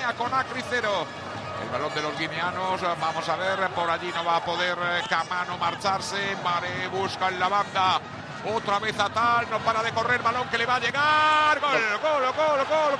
Guinea con Acricero. El balón de los guineanos, vamos a ver, por allí no va a poder eh, Camano marcharse. Mare busca en la banda. Otra vez a no para de correr, balón que le va a llegar. Gol, gol, gol, gol, gol.